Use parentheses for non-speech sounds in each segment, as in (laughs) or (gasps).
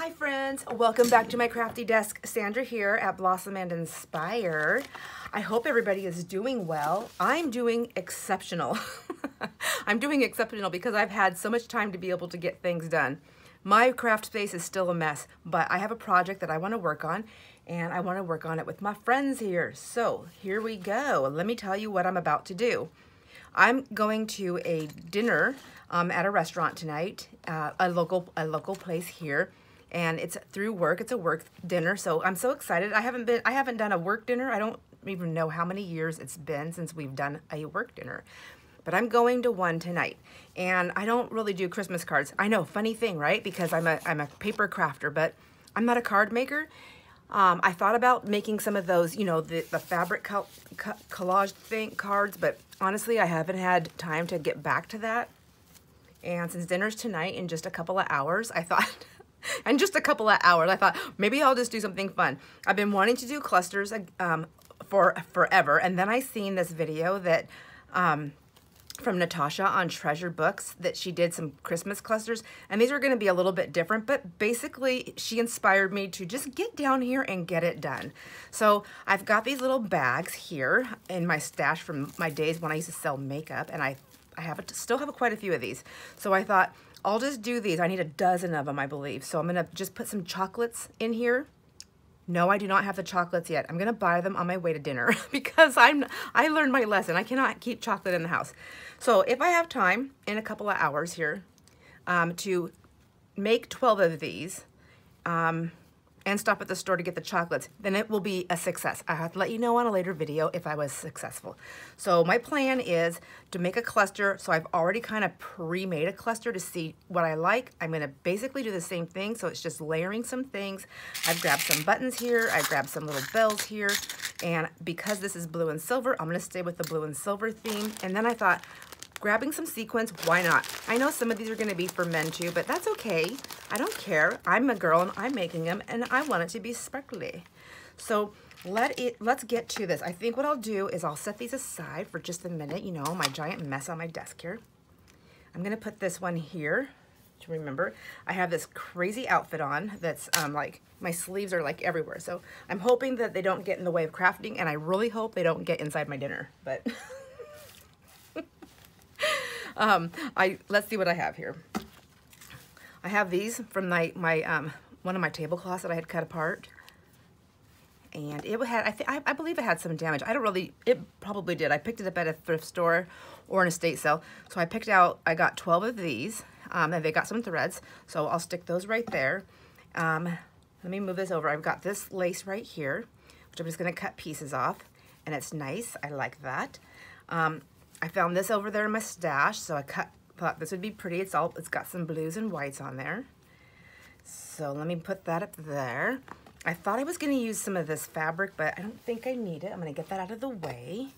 Hi friends, welcome back to my crafty desk. Sandra here at Blossom and Inspire. I hope everybody is doing well. I'm doing exceptional. (laughs) I'm doing exceptional because I've had so much time to be able to get things done. My craft space is still a mess, but I have a project that I want to work on and I want to work on it with my friends here. So here we go. Let me tell you what I'm about to do. I'm going to a dinner um, at a restaurant tonight, uh, a local a local place here, and it's through work. It's a work dinner, so I'm so excited. I haven't been I haven't done a work dinner. I don't even know how many years it's been since we've done a work dinner. But I'm going to one tonight, and I don't really do Christmas cards. I know, funny thing, right? Because I'm a I'm a paper crafter, but I'm not a card maker. Um, I thought about making some of those, you know, the, the fabric collage thing cards, but honestly, I haven't had time to get back to that. And since dinner's tonight in just a couple of hours, I (laughs) thought, (laughs) and just a couple of hours, I thought maybe I'll just do something fun. I've been wanting to do clusters um, for forever, and then I seen this video that um, from Natasha on Treasure Books that she did some Christmas clusters, and these are going to be a little bit different, but basically she inspired me to just get down here and get it done. So I've got these little bags here in my stash from my days when I used to sell makeup, and I I have a, still have quite a few of these. So I thought, I'll just do these. I need a dozen of them, I believe. So I'm to just put some chocolates in here. No, I do not have the chocolates yet. I'm to buy them on my way to dinner (laughs) because I'm I learned my lesson. I cannot keep chocolate in the house. So if I have time in a couple of hours here um, to make 12 of these, um, and stop at the store to get the chocolates, then it will be a success. I have to let you know on a later video if I was successful. So my plan is to make a cluster. So I've already kind of pre-made a cluster to see what I like. I'm gonna basically do the same thing. So it's just layering some things. I've grabbed some buttons here. I grabbed some little bells here. And because this is blue and silver, I'm gonna stay with the blue and silver theme. And then I thought, grabbing some sequins, why not? I know some of these are gonna be for men too, but that's okay. I don't care. I'm a girl and I'm making them and I want it to be sparkly. So let it, let's get to this. I think what I'll do is I'll set these aside for just a minute, you know, my giant mess on my desk here. I'm gonna put this one here to remember. I have this crazy outfit on that's um, like, my sleeves are like everywhere. So I'm hoping that they don't get in the way of crafting and I really hope they don't get inside my dinner, but (laughs) um, I Let's see what I have here. I have these from my, my um, one of my tablecloths that I had cut apart. And it had, I, I, I believe it had some damage. I don't really, it probably did. I picked it up at a thrift store or an estate sale. So I picked out, I got 12 of these. Um, and they got some threads. So I'll stick those right there. Um, let me move this over. I've got this lace right here, which I'm just gonna cut pieces off. And it's nice, I like that. Um, I found this over there in my stash, so I cut, thought this would be pretty. It's all, it's got some blues and whites on there. So let me put that up there. I thought I was gonna use some of this fabric, but I don't think I need it. I'm gonna get that out of the way.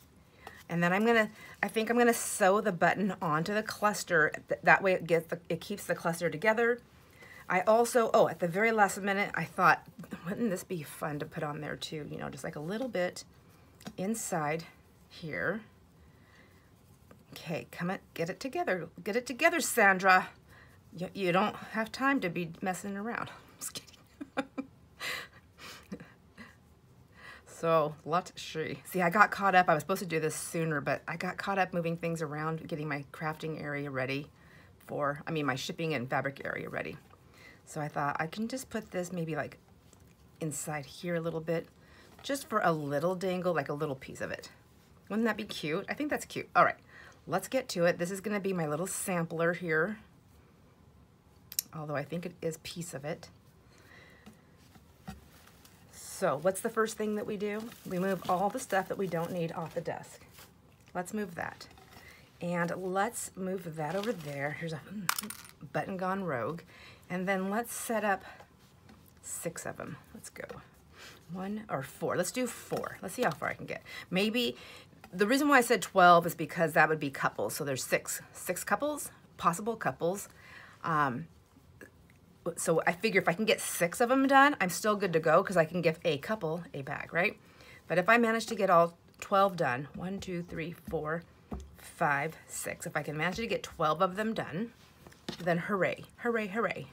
And then I'm gonna, I think I'm gonna sew the button onto the cluster. That way it gets, the, it keeps the cluster together. I also, oh, at the very last minute, I thought, wouldn't this be fun to put on there too? You know, just like a little bit inside here. Okay, come on, get it together. Get it together, Sandra. You, you don't have time to be messing around. (laughs) I'm just kidding. so, let's see. See, I got caught up. I was supposed to do this sooner, but I got caught up moving things around, getting my crafting area ready for, I mean, my shipping and fabric area ready. So I thought I can just put this maybe like inside here a little bit, just for a little dangle, like a little piece of it. Wouldn't that be cute? I think that's cute. All right let's get to it. This is going to be my little sampler here, although I think it is piece of it. So what's the first thing that we do? We move all the stuff that we don't need off the desk. Let's move that. And let's move that over there. Here's a (clears throat) button gone rogue. And then let's set up six of them. Let's go. One or four. Let's do four. Let's see how far I can get. Maybe the reason why I said 12 is because that would be couples. So there's six, six couples, possible couples. Um, so I figure if I can get six of them done, I'm still good to go because I can give a couple a bag, right? But if I manage to get all 12 done, one, two, three, four, five, six, if I can manage to get 12 of them done, then hooray, hooray, hooray.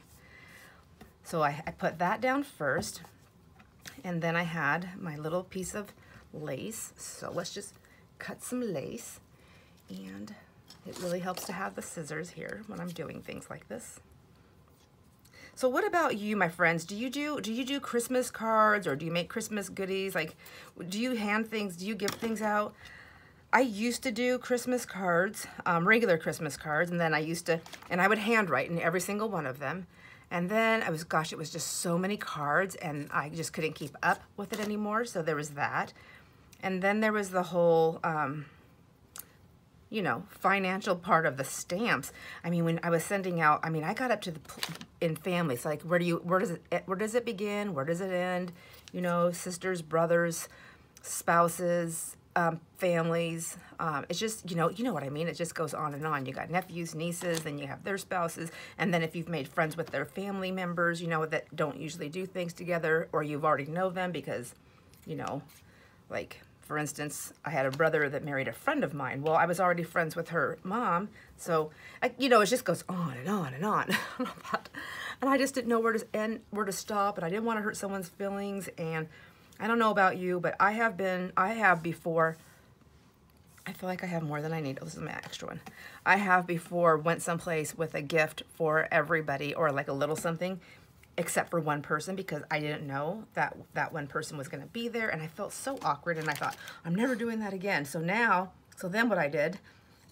So I, I put that down first. And then I had my little piece of lace. So let's just cut some lace. And it really helps to have the scissors here when I'm doing things like this. So what about you, my friends? Do you do do you do Christmas cards or do you make Christmas goodies? Like, do you hand things? Do you give things out? I used to do Christmas cards, um, regular Christmas cards, and then I used to, and I would handwrite in every single one of them. And then I was, gosh, it was just so many cards, and I just couldn't keep up with it anymore. So there was that. And then there was the whole, um, you know, financial part of the stamps. I mean, when I was sending out, I mean, I got up to the in families like where do you where does it where does it begin? Where does it end? You know, sisters, brothers, spouses, um, families. Um, it's just you know you know what I mean. It just goes on and on. You got nephews, nieces, then you have their spouses, and then if you've made friends with their family members, you know that don't usually do things together, or you've already know them because, you know, like for instance, I had a brother that married a friend of mine. Well, I was already friends with her mom. So, I, you know, it just goes on and on and on. (laughs) and I just didn't know where to end, where to stop. And I didn't want to hurt someone's feelings. And I don't know about you, but I have been, I have before, I feel like I have more than I need. Oh, this is my extra one. I have before went someplace with a gift for everybody or like a little something except for one person because I didn't know that that one person was going to be there and I felt so awkward and I thought I'm never doing that again. So now, so then what I did,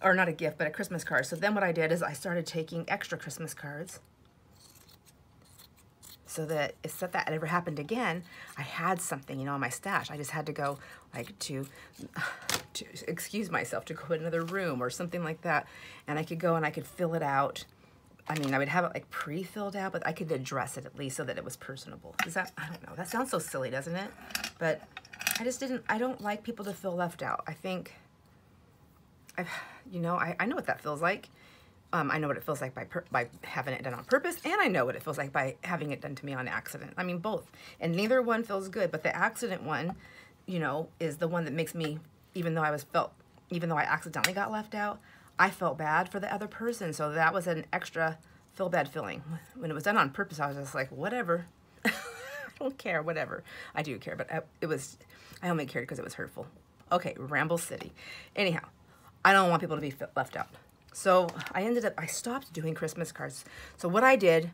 or not a gift, but a Christmas card. So then what I did is I started taking extra Christmas cards so that if that ever happened again, I had something, you know, in my stash. I just had to go like to, (sighs) to excuse myself to go in another room or something like that. And I could go and I could fill it out I mean, I would have it like pre-filled out, but I could address it at least so that it was personable. Is that, I don't know, that sounds so silly, doesn't it? But I just didn't, I don't like people to feel left out. I think, I've, you know, I, I know what that feels like. Um, I know what it feels like by, by having it done on purpose, and I know what it feels like by having it done to me on accident. I mean, both. And neither one feels good, but the accident one, you know, is the one that makes me, even though I was felt, even though I accidentally got left out, I felt bad for the other person. So that was an extra feel bad feeling. When it was done on purpose, I was just like, whatever. (laughs) I don't care, whatever. I do care, but I, it was, I only cared because it was hurtful. Okay, Ramble City. Anyhow, I don't want people to be left out. So I ended up, I stopped doing Christmas cards. So what I did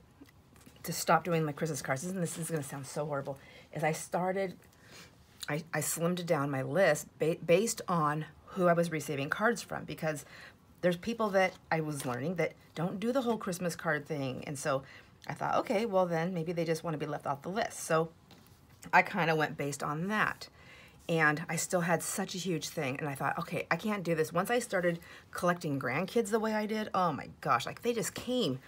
to stop doing my Christmas cards, and this is going to sound so horrible, is I started, I, I slimmed down my list ba based on who I was receiving cards from because there's people that I was learning that don't do the whole Christmas card thing. And so I thought, okay, well then maybe they just want to be left off the list. So I kind of went based on that. And I still had such a huge thing. And I thought, okay, I can't do this. Once I started collecting grandkids the way I did, oh my gosh, like they just came.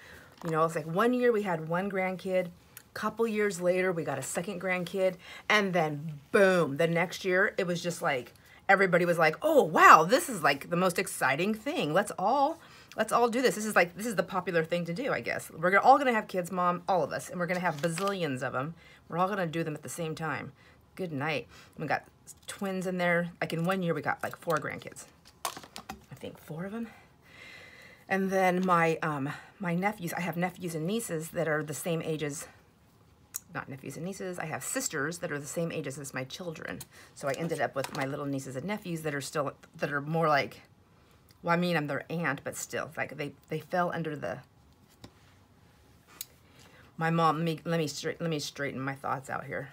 You know, it's like one year we had one grandkid. Couple years later, we got a second grandkid. And then boom, the next year, it was just like, everybody was like, oh, wow, this is like the most exciting thing. Let's all, let's all do this. This is like, this is the popular thing to do, I guess. We're all to have kids, mom, all of us, and we're to have bazillions of them. We're all to do them at the same time. Good night. We got twins in there. Like in one year, we got like four grandkids. I think four of them. And then my um, my nephews, I have nephews and nieces that are the same age as not nephews and nieces. I have sisters that are the same ages as my children. So I ended up with my little nieces and nephews that are still, that are more like, well, I mean, I'm their aunt, but still, like they, they fell under the, my mom, let me, let me, straight, let me straighten my thoughts out here.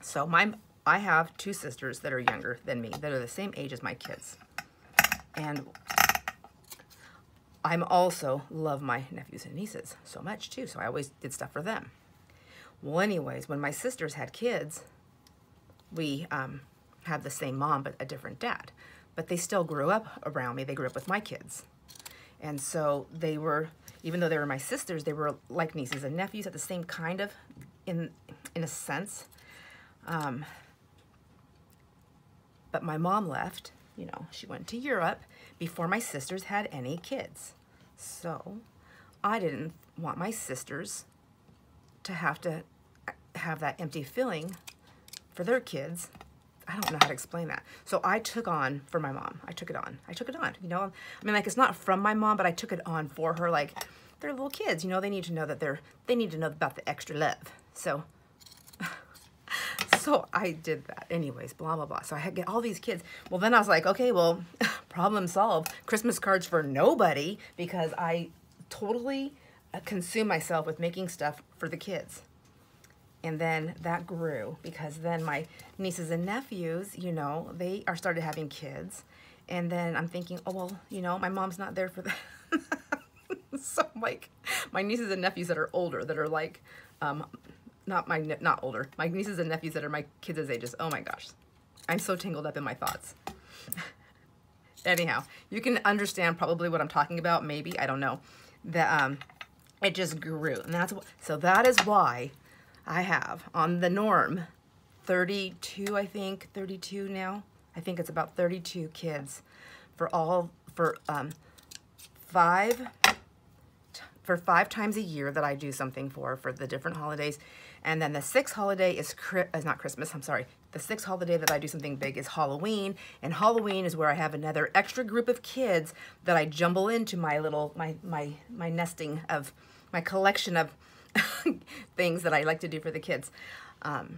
So my, I have two sisters that are younger than me, that are the same age as my kids. And I'm also love my nephews and nieces so much too. So I always did stuff for them. Well, anyways, when my sisters had kids, we um, had the same mom, but a different dad. But they still grew up around me. They grew up with my kids. And so they were, even though they were my sisters, they were like nieces and nephews at the same kind of, in, in a sense. Um, but my mom left, you know, she went to Europe before my sisters had any kids. So I didn't want my sisters to have to have that empty feeling for their kids. I don't know how to explain that. So I took on for my mom. I took it on. I took it on. You know, I mean, like it's not from my mom, but I took it on for her. Like they're little kids. You know, they need to know that they're, they need to know about the extra love. So, (laughs) so I did that anyways, blah, blah, blah. So I had get all these kids. Well, then I was like, okay, well, (laughs) problem solved. Christmas cards for nobody because I totally uh, consume myself with making stuff for the kids. And then that grew because then my nieces and nephews, you know, they are started having kids. And then I'm thinking, oh, well, you know, my mom's not there for that. (laughs) so like my nieces and nephews that are older, that are like, um, not my, not older, my nieces and nephews that are my kids' ages. Oh my gosh. I'm so tangled up in my thoughts. (laughs) Anyhow, you can understand probably what I'm talking about. Maybe, I don't know. That um, it just grew. And that's what, so that is why I have on the norm 32, I think, 32 now. I think it's about 32 kids for all, for um, five, for five times a year that I do something for, for the different holidays. And then the sixth holiday is, is not Christmas, I'm sorry. The sixth holiday that I do something big is Halloween. And Halloween is where I have another extra group of kids that I jumble into my little, my, my, my nesting of, my collection of (laughs) things that I like to do for the kids. Um,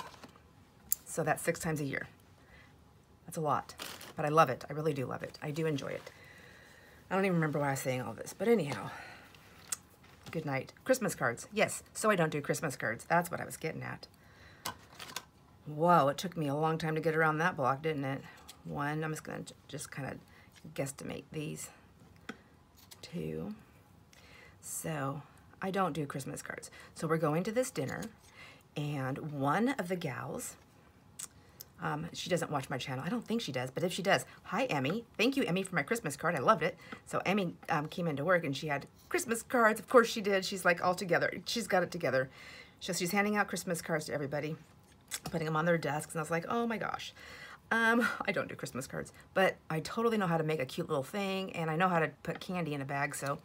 so that's six times a year. That's a lot, but I love it. I really do love it. I do enjoy it. I don't even remember why I was saying all this, but anyhow, good night. Christmas cards. Yes, so I don't do Christmas cards. That's what I was getting at. Whoa, it took me a long time to get around that block, didn't it? One, I'm just going to just kind of guesstimate these. Two. So I don't do Christmas cards. So we're going to this dinner, and one of the gals, um, she doesn't watch my channel. I don't think she does, but if she does, hi, Emmy. Thank you, Emmy, for my Christmas card. I loved it. So Emmy um, came into work, and she had Christmas cards. Of course she did. She's like all together. She's got it together. So she's handing out Christmas cards to everybody, putting them on their desks, and I was like, oh my gosh. Um, I don't do Christmas cards, but I totally know how to make a cute little thing, and I know how to put candy in a bag, so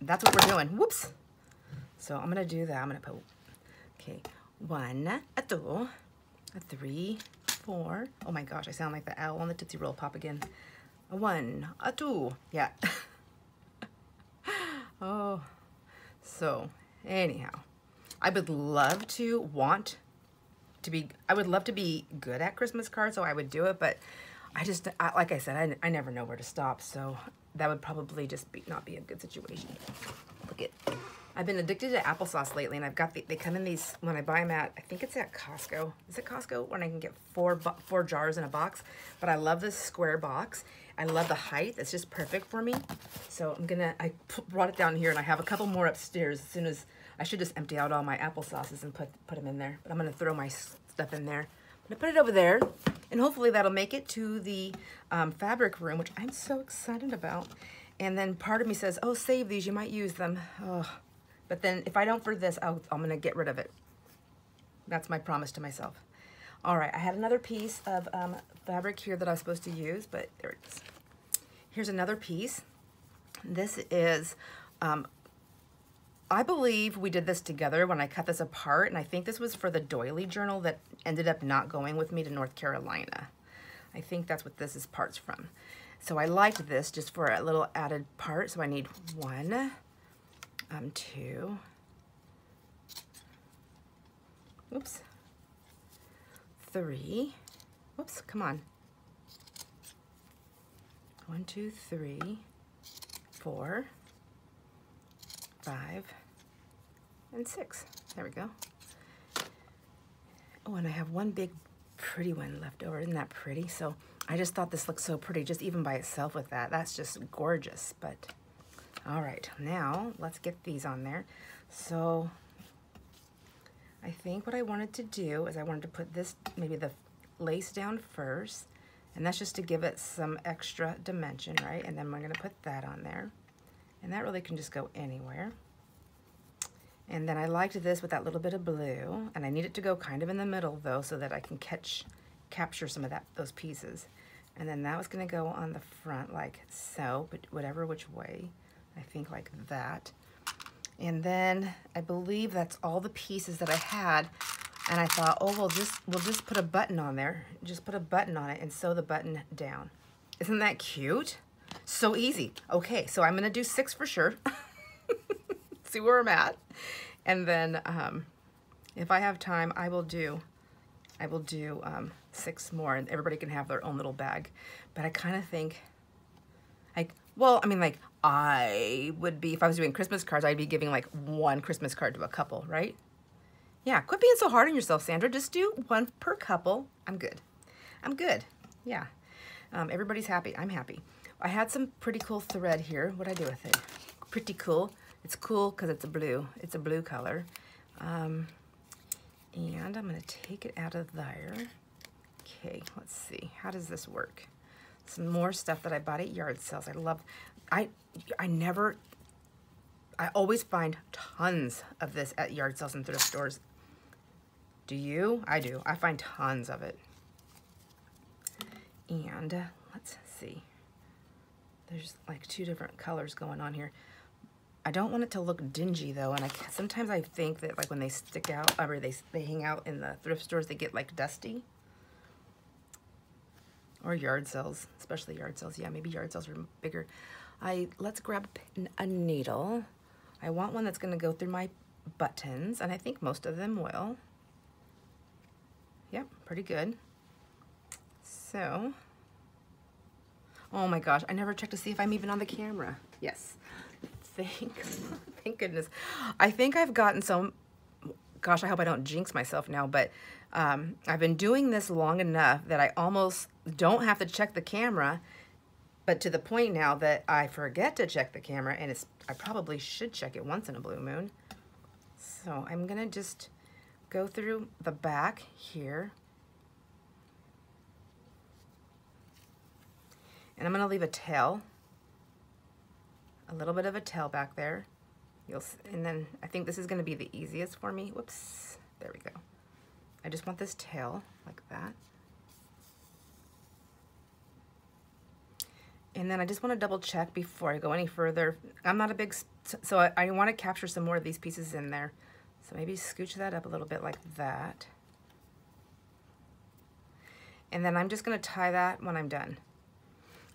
that's what we're doing. Whoops. So I'm to do that. I'm to put, okay, one, a two, a three, four. Oh my gosh, I sound like the owl on the Tootsie Roll Pop again. A one, a two, yeah. (laughs) oh, so anyhow, I would love to want to be, I would love to be good at Christmas cards, so I would do it, but I just, I, like I said, I, I never know where to stop, so that would probably just be not be a good situation. Look at I've been addicted to applesauce lately, and I've got the, they come in these when I buy them at I think it's at Costco. Is it Costco when I can get four four jars in a box? But I love this square box. I love the height. It's just perfect for me. So I'm gonna I brought it down here, and I have a couple more upstairs. As soon as I should just empty out all my applesauces and put put them in there. But I'm gonna throw my stuff in there. I'm gonna put it over there, and hopefully that'll make it to the um, fabric room, which I'm so excited about. And then part of me says, oh, save these, you might use them. Oh, but then if I don't for this, i I'm to get rid of it. That's my promise to myself. All right, I had another piece of um, fabric here that I was supposed to use, but there it is. Here's another piece. This is, um, I believe we did this together when I cut this apart, and I think this was for the doily journal that ended up not going with me to North Carolina. I think that's what this is parts from. So I liked this just for a little added part. So I need one, um, two, oops, three, whoops, come on. One, two, three, four, five, and six. There we go. Oh, and I have one big pretty one left over. Isn't that pretty? So I just thought this looked so pretty just even by itself with that. That's just gorgeous, but all right, now let's get these on there. So I think what I wanted to do is I wanted to put this, maybe the lace down first, and that's just to give it some extra dimension, right? And then we're gonna put that on there. And that really can just go anywhere. And then I liked this with that little bit of blue, and I need it to go kind of in the middle though, so that I can catch, capture some of that those pieces. And then that was gonna go on the front like so, but whatever which way. I think like that. And then I believe that's all the pieces that I had. And I thought, oh, we'll just, we'll just put a button on there. Just put a button on it and sew the button down. Isn't that cute? So easy. Okay, so I'm gonna do six for sure. (laughs) see where I'm at. And then um, if I have time, I will do, I will do um, six more and everybody can have their own little bag. But I kind of think, like, well, I mean, like, I would be, if I was doing Christmas cards, I'd be giving like one Christmas card to a couple, right? Yeah, quit being so hard on yourself, Sandra. Just do one per couple. I'm good. I'm good. Yeah. Um, everybody's happy. I'm happy. I had some pretty cool thread here. What I do with it? Pretty cool. It's cool because it's a blue. It's a blue color. Um, and I'm going to take it out of there. Okay, let's see. How does this work? Some more stuff that I bought at yard sales. I love, I, I never, I always find tons of this at yard sales and thrift stores. Do you? I do. I find tons of it. And uh, let's see. There's like two different colors going on here. I don't want it to look dingy though, and I sometimes I think that like when they stick out, or they, they hang out in the thrift stores, they get like dusty. Or yard sales, especially yard sales. Yeah, maybe yard sales are bigger. I Let's grab a needle. I want one that's gonna go through my buttons, and I think most of them will. Yep, pretty good. So, oh my gosh, I never checked to see if I'm even on the camera. Yes, (laughs) thank, (laughs) thank goodness. I think I've gotten some, gosh, I hope I don't jinx myself now, but um, I've been doing this long enough that I almost don't have to check the camera, but to the point now that I forget to check the camera, and it's I probably should check it once in a blue moon. So I'm gonna just go through the back here And I'm to leave a tail, a little bit of a tail back there. You'll, and then I think this is going to be the easiest for me. Whoops, there we go. I just want this tail like that. And then I just want to double check before I go any further. I'm not a big, so I, I want to capture some more of these pieces in there. So maybe scooch that up a little bit like that. And then I'm just going to tie that when I'm done.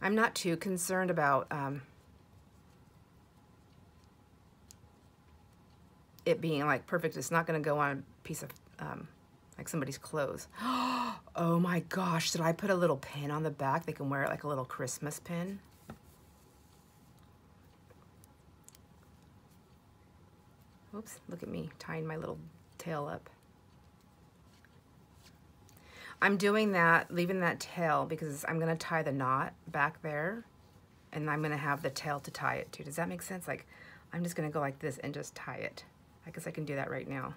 I'm not too concerned about um, it being like perfect. It's not going to go on a piece of um, like somebody's clothes. (gasps) oh my gosh, should I put a little pin on the back? They can wear it like a little Christmas pin. Oops, look at me tying my little tail up. I'm doing that, leaving that tail because I'm gonna tie the knot back there and I'm gonna have the tail to tie it to. Does that make sense? Like, I'm just gonna go like this and just tie it. I guess I can do that right now.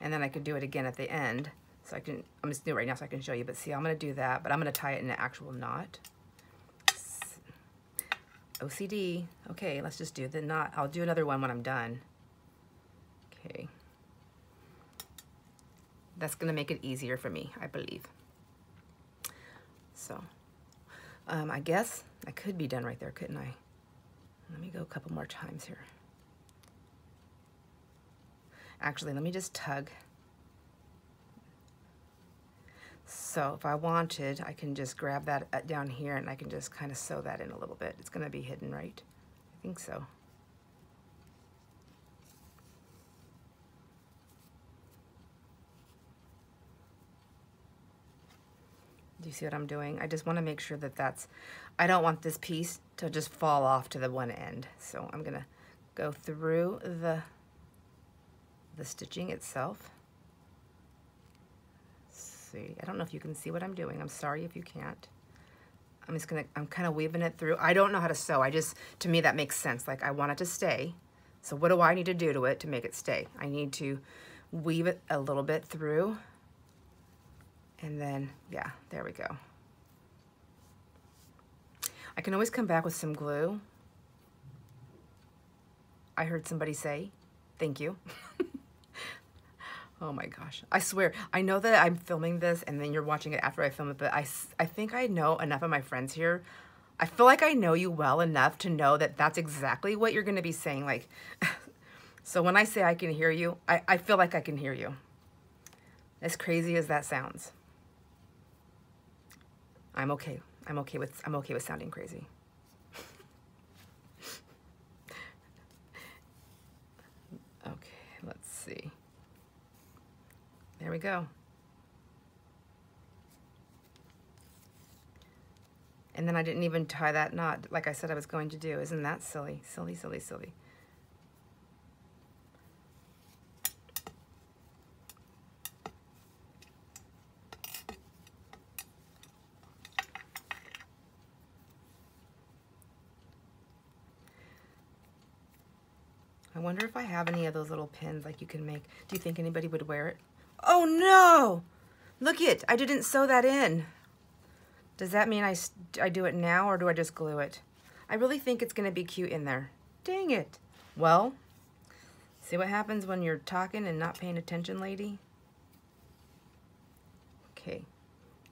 And then I can do it again at the end. So I can, I'm just doing it right now so I can show you, but see, I'm gonna do that, but I'm gonna tie it in an actual knot. OCD, okay, let's just do the knot. I'll do another one when I'm done. Okay. That's going to make it easier for me, I believe. So, um, I guess I could be done right there, couldn't I? Let me go a couple more times here. Actually, let me just tug. So if I wanted, I can just grab that uh, down here and I can just kind of sew that in a little bit. It's going to be hidden, right? I think so. Do you see what I'm doing? I just want to make sure that that's, I don't want this piece to just fall off to the one end. So I'm going to go through the, the stitching itself. Let's see, I don't know if you can see what I'm doing. I'm sorry if you can't. I'm just gonna, I'm kind of weaving it through. I don't know how to sew. I just, to me, that makes sense. Like I want it to stay. So what do I need to do to it to make it stay? I need to weave it a little bit through and then, yeah, there we go. I can always come back with some glue. I heard somebody say, thank you. (laughs) Oh my gosh. I swear, I know that I'm filming this and then you're watching it after I film it, but I, I think I know enough of my friends here. I feel like I know you well enough to know that that's exactly what you're going to be saying. Like, (laughs) so when I say I can hear you, I, I feel like I can hear you. As crazy as that sounds. I'm okay. I'm okay with, I'm okay with sounding crazy. (laughs) okay, let's see. There we go. And then I didn't even tie that knot like I said I was going to do. Isn't that silly? Silly, silly, silly. I wonder if I have any of those little pins like you can make. Do you think anybody would wear it? Oh no! Look it, I didn't sew that in. Does that mean I, I do it now or do I just glue it? I really think it's gonna be cute in there. Dang it. Well, see what happens when you're talking and not paying attention, lady? Okay,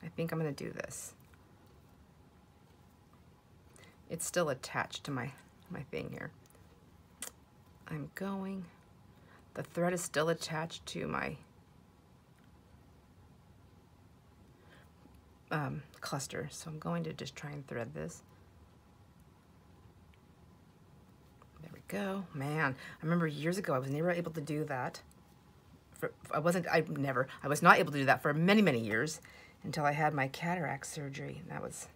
I think I'm gonna do this. It's still attached to my, my thing here. I'm going, the thread is still attached to my um, cluster. So I'm going to just try and thread this. There we go. Man, I remember years ago I was never able to do that. For, I wasn't, I never, I was not able to do that for many, many years until I had my cataract surgery. That was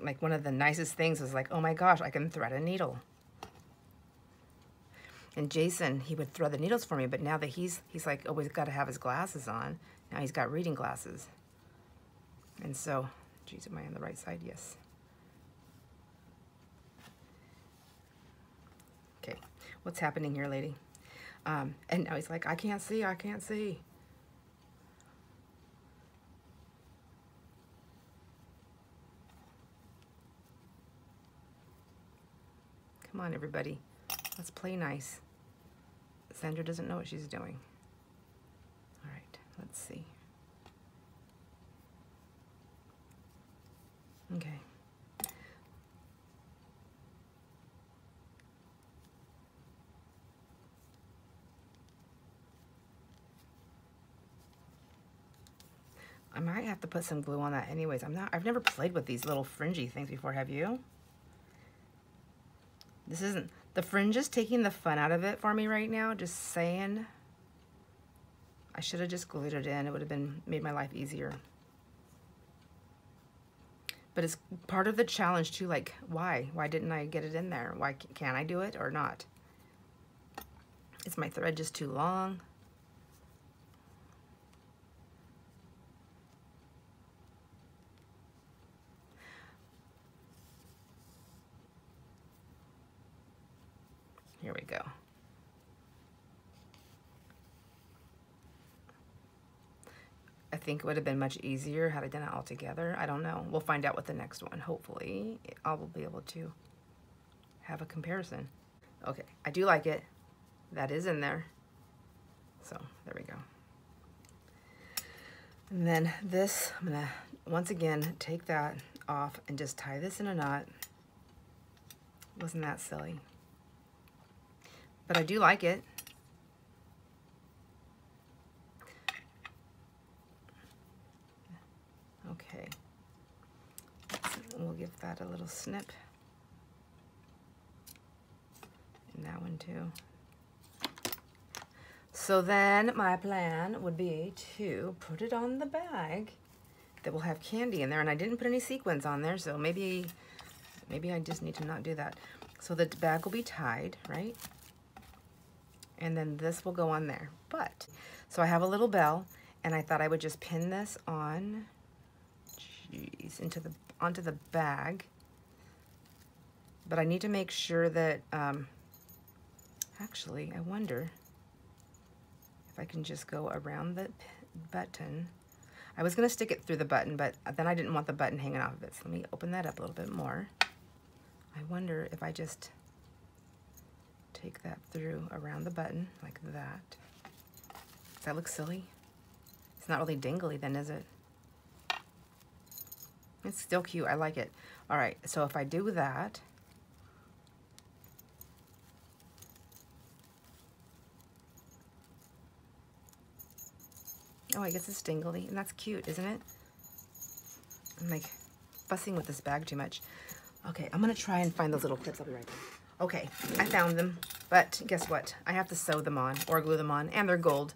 like one of the nicest things was like, oh my gosh, I can thread a needle. And Jason, he would thread the needles for me, but now that he's he's like always got to have his glasses on. Now he's got reading glasses. And so, geez, am I on the right side? Yes. Okay, what's happening here, lady? Um, and now he's like, I can't see, I can't see. Come on, everybody. Let's play nice. Sandra doesn't know what she's doing. Let's see. Okay. I might have to put some glue on that anyways. I'm not, I've never played with these little fringy things before, have you? This isn't, the fringe is taking the fun out of it for me right now, just saying. I should have just glued it in. It would have been made my life easier. But it's part of the challenge too, like why? Why didn't I get it in there? Why can't I do it or not? Is my thread just too long? Here we go. I think it would have been much easier had I done it all together. I don't know. We'll find out with the next one. Hopefully, I will be able to have a comparison. Okay, I do like it. That is in there. So, there we go. And then this, I'm gonna, once again, take that off and just tie this in a knot. Wasn't that silly? but I do like it. Okay, we'll give that a little snip. And that one too. So then my plan would be to put it on the bag that will have candy in there. And I didn't put any sequins on there, so maybe, maybe I just need to not do that. So the bag will be tied, right? and then this will go on there. But, so I have a little bell, and I thought I would just pin this on, jeez, into the, onto the bag. But I need to make sure that, um, actually, I wonder if I can just go around the button. I was gonna stick it through the button, but then I didn't want the button hanging off of it. So let me open that up a little bit more. I wonder if I just take that through around the button like that. Does that look silly? It's not really dingly then, is it? It's still cute. I like it. All right, so if I do that, Oh, I guess it's dingly, and that's cute, isn't it? I'm like fussing with this bag too much. Okay, I'm gonna try and find those little clips. I'll be right back. Okay, I found them, but guess what? I have to sew them on or glue them on, and they're gold.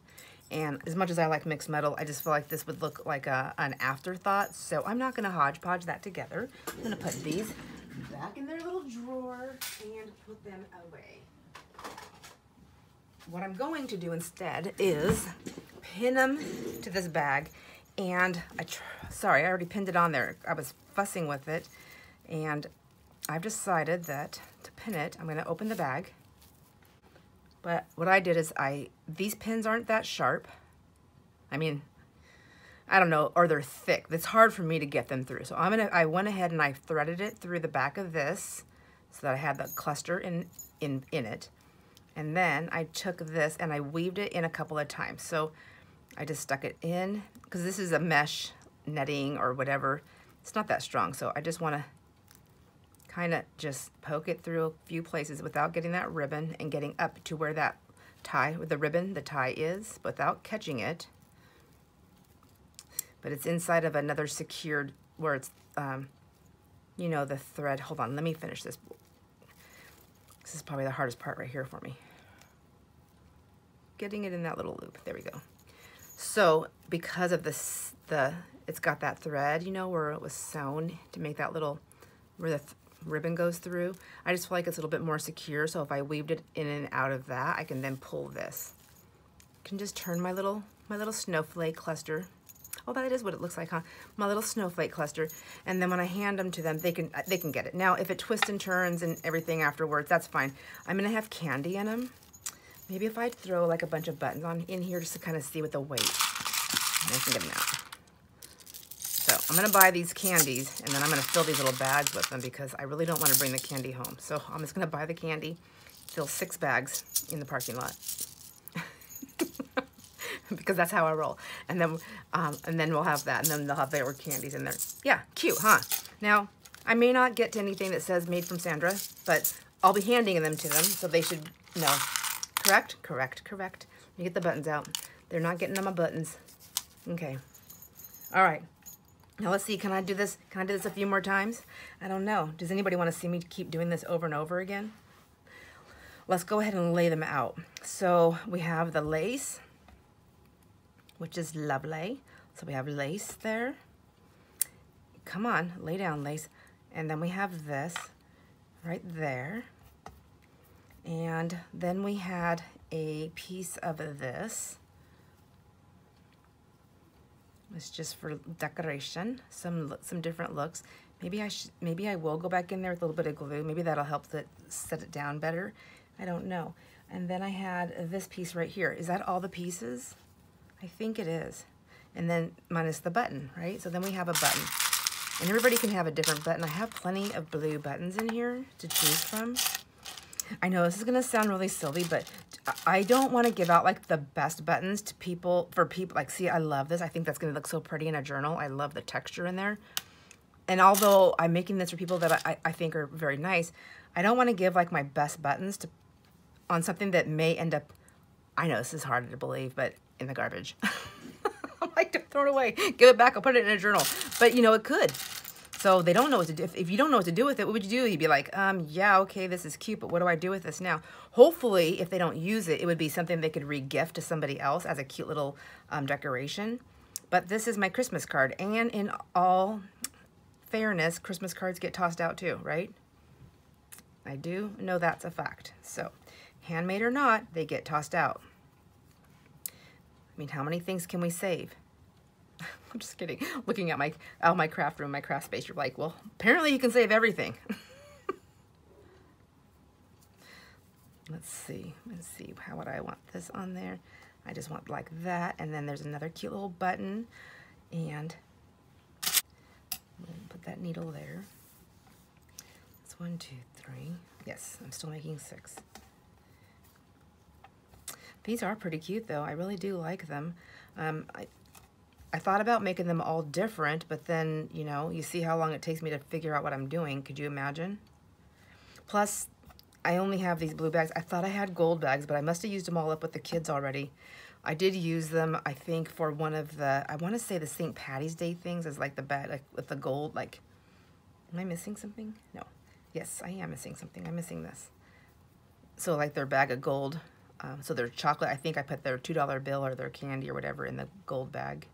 And as much as I like mixed metal, I just feel like this would look like a, an afterthought. So I'm not gonna hodgepodge that together. I'm gonna put these back in their little drawer and put them away. What I'm going to do instead is pin them to this bag and I, sorry, I already pinned it on there. I was fussing with it and I've decided that to pin it, I'm gonna open the bag. But what I did is I, these pins aren't that sharp. I mean, I don't know, or they're thick. It's hard for me to get them through. So I'm gonna, I went ahead and I threaded it through the back of this so that I had the cluster in, in, in it. And then I took this and I weaved it in a couple of times. So I just stuck it in because this is a mesh netting or whatever. It's not that strong. So I just want to kind of just poke it through a few places without getting that ribbon and getting up to where that tie with the ribbon, the tie is, without catching it. But it's inside of another secured, where it's, um, you know, the thread. Hold on, let me finish this. This is probably the hardest part right here for me. Getting it in that little loop. There we go. So because of this, the it's got that thread, you know, where it was sewn to make that little, where the ribbon goes through. I just feel like it's a little bit more secure. So if I weaved it in and out of that, I can then pull this. I can just turn my little, my little snowflake cluster. Oh, that is what it looks like, huh? My little snowflake cluster. And then when I hand them to them, they can, they can get it. Now, if it twists and turns and everything afterwards, that's fine. I'm gonna have candy in them. Maybe if I throw like a bunch of buttons on in here just to kind of see what the weight. I can get them out. So I'm gonna buy these candies and then I'm gonna fill these little bags with them because I really don't wanna bring the candy home. So I'm just gonna buy the candy, fill six bags in the parking lot. (laughs) because that's how I roll. And then, um, and then we'll have that and then they'll have their candies in there. Yeah, cute, huh? Now, I may not get to anything that says made from Sandra, but I'll be handing them to them, so they should know. Correct? Correct, correct. Let me get the buttons out. They're not getting on my buttons. Okay. All right. Now let's see, can I do this? Can I do this a few more times? I don't know. Does anybody want to see me keep doing this over and over again? Let's go ahead and lay them out. So we have the lace, which is lovely. So we have lace there. Come on, lay down lace. And then we have this right there. And then we had a piece of this it's just for decoration, some some different looks. Maybe I should, maybe I will go back in there with a little bit of glue. Maybe that'll help to set it down better. I don't know. And then I had this piece right here. Is that all the pieces? I think it is. And then minus the button, right? So then we have a button. And everybody can have a different button. I have plenty of blue buttons in here to choose from. I know this is going to sound really silly, but I don't want to give out like the best buttons to people, for people, like, see, I love this. I think that's going to look so pretty in a journal. I love the texture in there. And although I'm making this for people that I, I think are very nice, I don't want to give like my best buttons to on something that may end up, I know this is hard to believe, but in the garbage. (laughs) I'm like, throw it away. Give it back. I'll put it in a journal. But, you know, it could. So they don't know what to do. If, if you don't know what to do with it, what would you do? You'd be like, um, yeah, okay, this is cute, but what do I do with this now? Hopefully, if they don't use it, it would be something they could re-gift to somebody else as a cute little um, decoration. But this is my Christmas card. And in all fairness, Christmas cards get tossed out too, right? I do know that's a fact. So, handmade or not, they get tossed out. I mean, how many things can we save? (laughs) I'm just kidding. Looking at my out my craft room, my craft space, you're like, well, apparently you can save everything. (laughs) Let's see. Let's see. How would I want this on there? I just want like that. And then there's another cute little button. And put that needle there. That's one, two, three. Yes, I'm still making six. These are pretty cute though. I really do like them. Um, I, I thought about making them all different, but then, you know, you see how long it takes me to figure out what I'm doing. Could you imagine? Plus, I only have these blue bags. I thought I had gold bags, but I must have used them all up with the kids already. I did use them, I think, for one of the, I want to say the St. Patty's Day things as like the bag, like with the gold, like, am I missing something? No. Yes, I am missing something. I'm missing this. So like their bag of gold Um, so their chocolate, I think I put their $2 bill or their candy or whatever in the gold bag.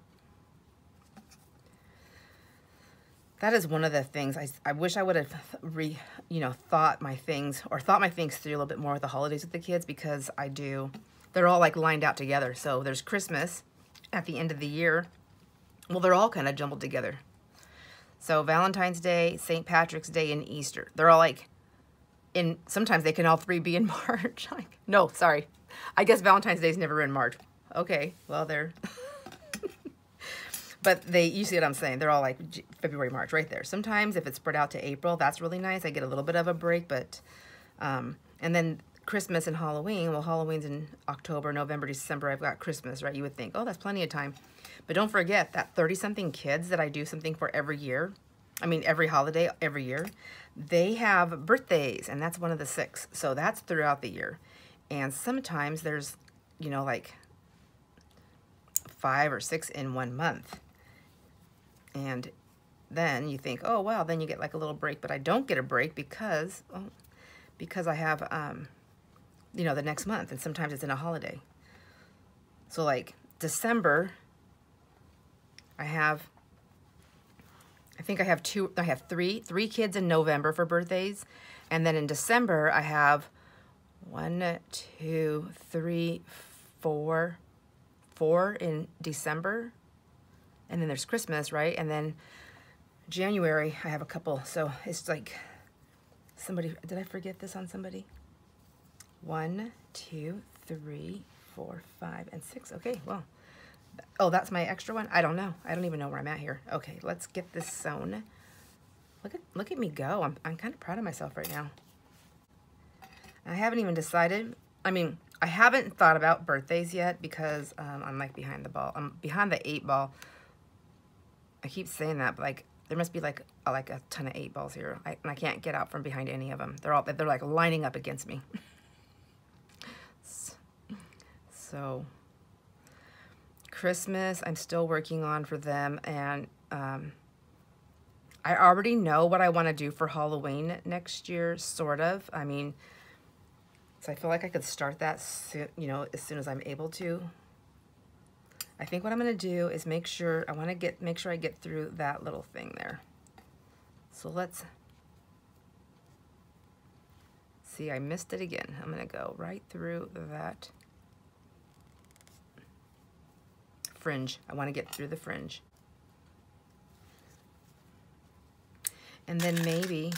That is one of the things I, I wish I would have re, you know, thought my things or thought my things through a little bit more with the holidays with the kids because I do. They're all like lined out together. So there's Christmas at the end of the year. Well, they're all kind of jumbled together. So Valentine's Day, St. Patrick's Day, and Easter. They're all like in, sometimes they can all three be in (laughs) March. like, no, sorry. I guess Valentine's Day is never in March. Okay, well, they're, (laughs) but they, you see what I'm saying? They're all like February, March, right there. Sometimes if it's spread out to April, that's really nice. I get a little bit of a break, but, um, and then Christmas and Halloween, well, Halloween's in October, November, December, I've got Christmas, right? You would think, oh, that's plenty of time. But don't forget that 30-something kids that I do something for every year, I mean, every holiday, every year, they have birthdays, and that's one of the six. So that's throughout the year. And sometimes there's, you know, like five or six in one month. And then you think, oh, wow, then you get like a little break. But I don't get a break because, well, because I have, um, you know, the next month. And sometimes it's in a holiday. So like December, I have, I think I have two, I have three, three kids in November for birthdays. And then in December, I have one, two, three, four, four in December. And then there's Christmas, right? And then January, I have a couple. So it's like somebody, did I forget this on somebody? One, two, three, four, five, and six. Okay, well, Oh, that's my extra one? I don't know. I don't even know where I'm at here. Okay, let's get this sewn. Look at, look at me go. I'm, I'm kind of proud of myself right now. I haven't even decided. I mean, I haven't thought about birthdays yet because um, I'm like behind the ball. I'm behind the eight ball. I keep saying that, but like there must be like a, like a ton of eight balls here. I, and I can't get out from behind any of them. They're all they're like lining up against me. (laughs) so Christmas, I'm still working on for them. And um, I already know what I want to do for Halloween next year, sort of. I mean, so I feel like I could start that, soon, you know, as soon as I'm able to. I think what I'm going to do is make sure, I want to get, make sure I get through that little thing there. So let's, see, I missed it again. I'm going to go right through that fringe. I want to get through the fringe. And then maybe,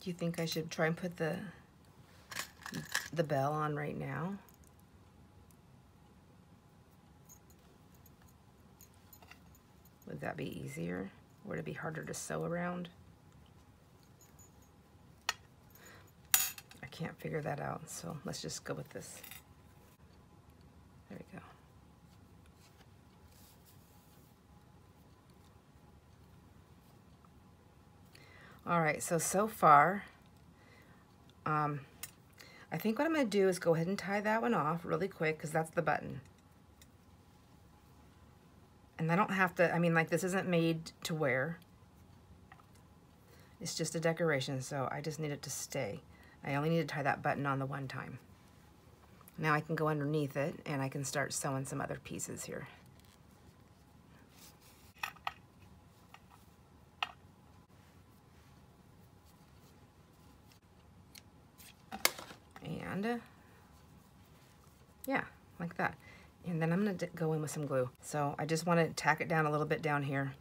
do you think I should try and put the, the bell on right now? Would that be easier? Would it be harder to sew around? I can't figure that out, so let's just go with this. There we go. All right, so, so far, um, I think what I'm going to do is go ahead and tie that one off really quick because that's the button. And I don't have to, I mean, like this isn't made to wear. It's just a decoration, so I just need it to stay. I only need to tie that button on the one time. Now I can go underneath it and I can start sewing some other pieces here. And yeah, like that. And then I'm gonna go in with some glue. So I just wanna tack it down a little bit down here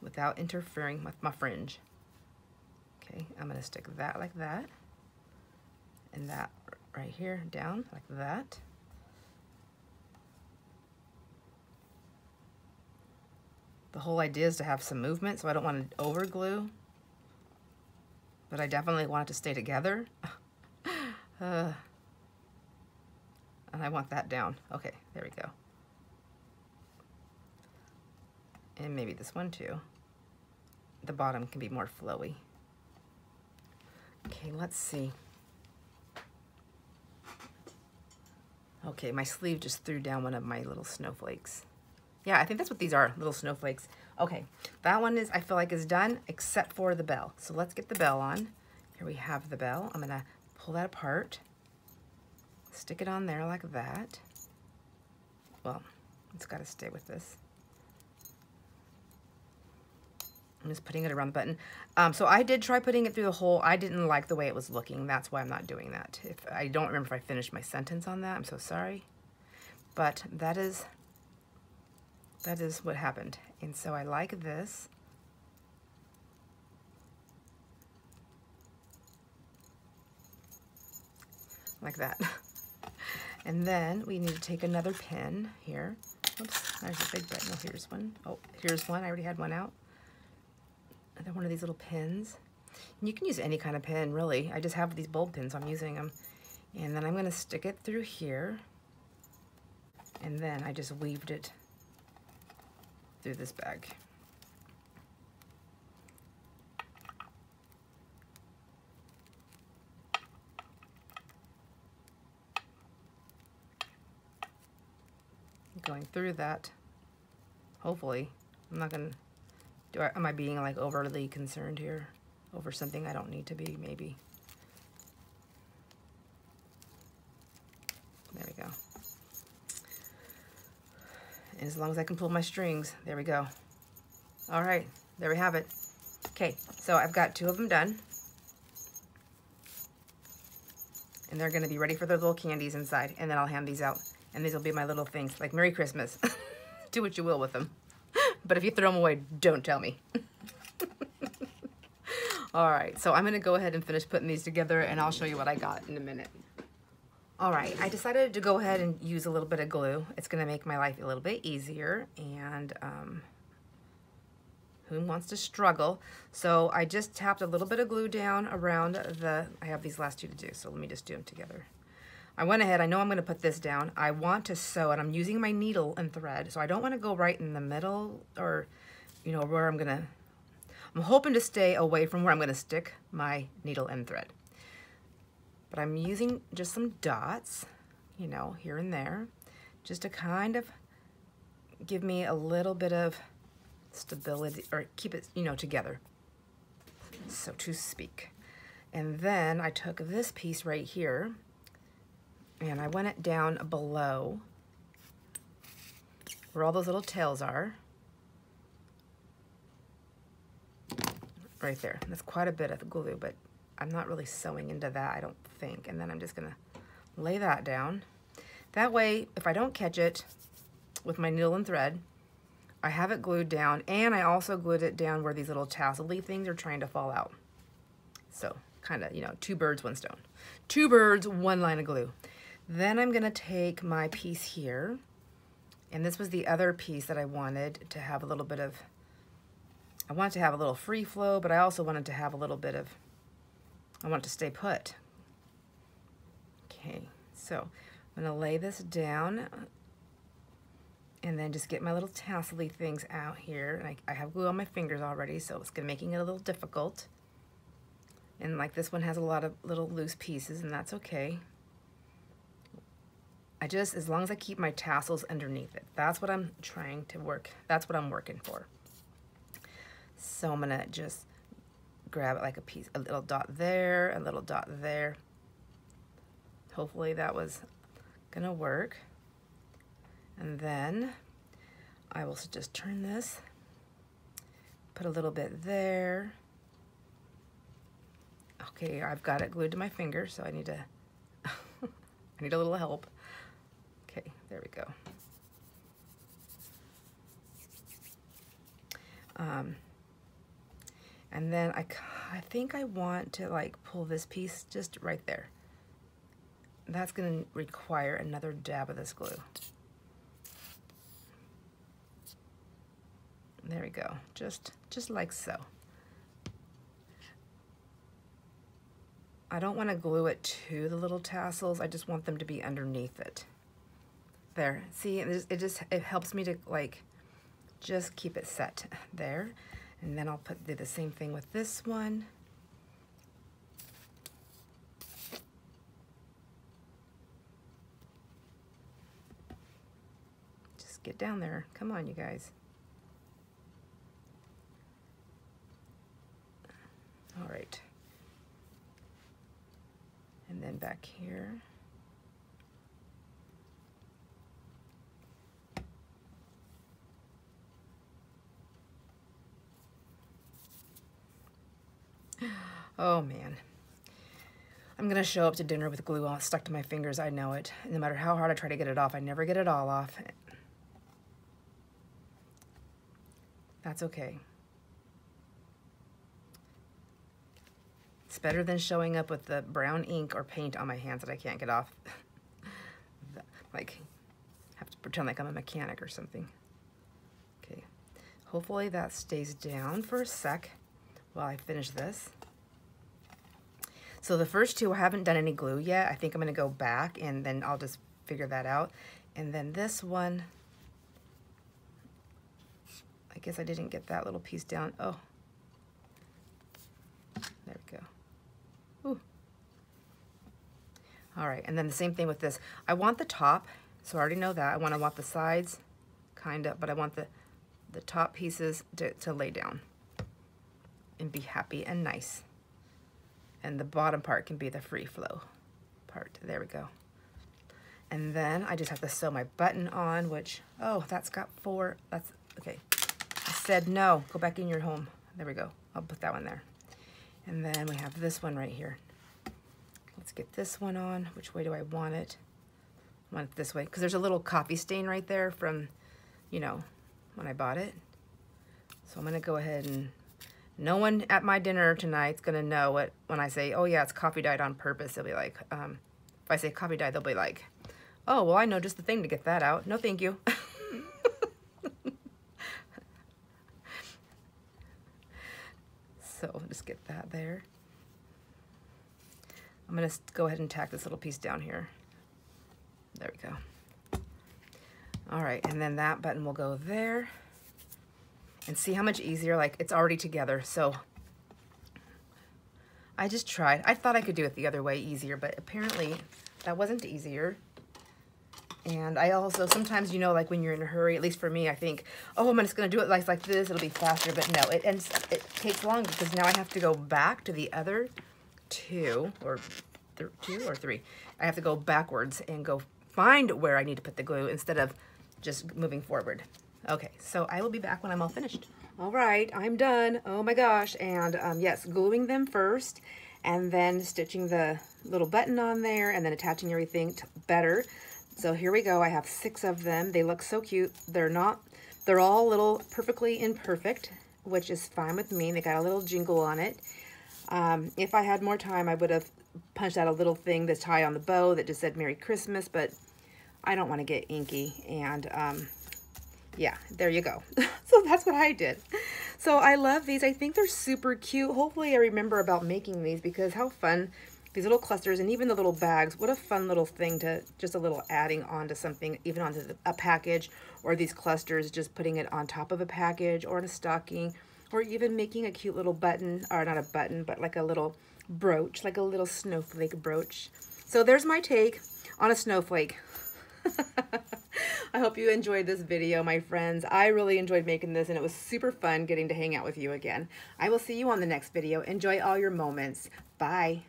without interfering with my fringe. Okay, I'm gonna stick that like that and that right here down like that. The whole idea is to have some movement, so I don't want to over glue, but I definitely want it to stay together. (laughs) uh, and I want that down. Okay, there we go. And maybe this one too. The bottom can be more flowy. Okay, let's see. Okay, my sleeve just threw down one of my little snowflakes. Yeah, I think that's what these are, little snowflakes. Okay, that one is, I feel like is done, except for the bell. So let's get the bell on. Here we have the bell. I'm gonna pull that apart, stick it on there like that. Well, it's gotta stay with this. I'm just putting it around the button. Um, so I did try putting it through the hole. I didn't like the way it was looking. That's why I'm not doing that. If I don't remember if I finished my sentence on that. I'm so sorry. But that is that is what happened. And so I like this. Like that. (laughs) and then we need to take another pin here. Oops, there's a big button. Oh, here's one. Oh, here's one. I already had one out another one of these little pins. And you can use any kind of pin, really. I just have these bulb pins, so I'm using them. And then I'm gonna stick it through here. And then I just weaved it through this bag. Going through that, hopefully. I'm not gonna do I, am I being like overly concerned here over something I don't need to be, maybe? There we go. And as long as I can pull my strings, there we go. All right, there we have it. Okay, so I've got two of them done. And they're gonna be ready for their little candies inside. And then I'll hand these out. And these will be my little things, like Merry Christmas. (laughs) Do what you will with them. (laughs) But if you throw them away, don't tell me. (laughs) All right, so I'm gonna go ahead and finish putting these together and I'll show you what I got in a minute. All right, I decided to go ahead and use a little bit of glue. It's gonna make my life a little bit easier and um, who wants to struggle? So I just tapped a little bit of glue down around the, I have these last two to do, so let me just do them together. I went ahead, I know I'm gonna put this down. I want to sew and I'm using my needle and thread. So I don't wanna go right in the middle or, you know, where I'm gonna, I'm hoping to stay away from where I'm gonna stick my needle and thread. But I'm using just some dots, you know, here and there, just to kind of give me a little bit of stability or keep it, you know, together, so to speak. And then I took this piece right here and I went it down below where all those little tails are. Right there. That's quite a bit of glue, but I'm not really sewing into that, I don't think. And then I'm just gonna lay that down. That way, if I don't catch it with my needle and thread, I have it glued down, and I also glued it down where these little tassel-y things are trying to fall out. So, kind of, you know, two birds, one stone. Two birds, one line of glue. Then I'm gonna take my piece here, and this was the other piece that I wanted to have a little bit of, I wanted to have a little free flow, but I also wanted to have a little bit of, I want to stay put. Okay, so I'm gonna lay this down and then just get my little tassel things out here. And I, I have glue on my fingers already, so it's gonna making it a little difficult. And like this one has a lot of little loose pieces, and that's okay. I just, as long as I keep my tassels underneath it, that's what I'm trying to work, that's what I'm working for. So I'm gonna just grab it like a piece, a little dot there, a little dot there. Hopefully that was gonna work. And then I will just turn this, put a little bit there. Okay, I've got it glued to my finger, so I need to, (laughs) I need a little help. There we go. Um, and then I, I think I want to like pull this piece just right there. That's gonna require another dab of this glue. There we go, just, just like so. I don't want to glue it to the little tassels, I just want them to be underneath it there. See, it just, it helps me to like just keep it set there. And then I'll put do the same thing with this one. Just get down there. Come on, you guys. All right. And then back here. Oh man. I'm gonna show up to dinner with glue all stuck to my fingers, I know it. No matter how hard I try to get it off, I never get it all off. That's okay. It's better than showing up with the brown ink or paint on my hands that I can't get off. (laughs) like, have to pretend like I'm a mechanic or something. Okay, hopefully that stays down for a sec while I finish this. So the first two, I haven't done any glue yet. I think I'm gonna go back and then I'll just figure that out. And then this one, I guess I didn't get that little piece down. Oh, there we go. Ooh. All right, and then the same thing with this. I want the top, so I already know that. I want to want the sides, kind of, but I want the, the top pieces to, to lay down and be happy and nice and the bottom part can be the free flow part. There we go. And then I just have to sew my button on, which, oh, that's got four, that's, okay. I said no, go back in your home. There we go, I'll put that one there. And then we have this one right here. Let's get this one on. Which way do I want it? I want it this way, because there's a little coffee stain right there from, you know, when I bought it. So I'm gonna go ahead and no one at my dinner tonight's gonna know what when I say, oh yeah, it's coffee dyed on purpose. They'll be like, um, if I say coffee dyed, they'll be like, oh, well, I know just the thing to get that out. No, thank you. (laughs) so just get that there. I'm gonna go ahead and tack this little piece down here. There we go. All right, and then that button will go there and see how much easier, like it's already together. So I just tried. I thought I could do it the other way easier, but apparently that wasn't easier. And I also, sometimes, you know, like when you're in a hurry, at least for me, I think, oh, I'm just going to do it like, like this. It'll be faster. But no, it, ends, it takes longer because now I have to go back to the other two or two or three. I have to go backwards and go find where I need to put the glue instead of just moving forward. Okay, so I will be back when I'm all finished. All right, I'm done. Oh my gosh. And um, yes, gluing them first and then stitching the little button on there and then attaching everything better. So here we go. I have six of them. They look so cute. They're not, they're all little perfectly imperfect, which is fine with me. They got a little jingle on it. Um, if I had more time, I would have punched out a little thing to tie on the bow that just said Merry Christmas, but I don't want to get inky. And um, yeah, there you go. (laughs) so that's what I did. So I love these. I think they're super cute. Hopefully I remember about making these because how fun. These little clusters and even the little bags. What a fun little thing to just a little adding onto something, even onto the, a package or these clusters, just putting it on top of a package or in a stocking or even making a cute little button, or not a button, but like a little brooch, like a little snowflake brooch. So there's my take on a snowflake. (laughs) I hope you enjoyed this video, my friends. I really enjoyed making this, and it was super fun getting to hang out with you again. I will see you on the next video. Enjoy all your moments. Bye.